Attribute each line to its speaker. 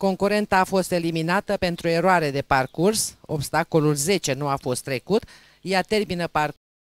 Speaker 1: Concurenta a fost eliminată pentru eroare de parcurs, obstacolul 10 nu a fost trecut, ea termină par